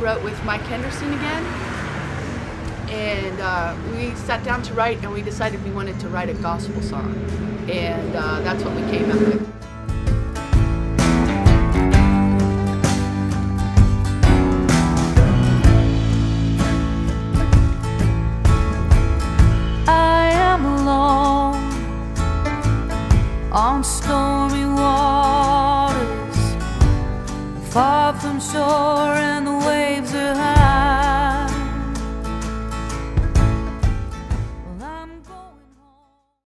wrote with Mike Henderson again. And uh, we sat down to write, and we decided we wanted to write a gospel song. And uh, that's what we came up with. I am alone on stormy far from shore, and the.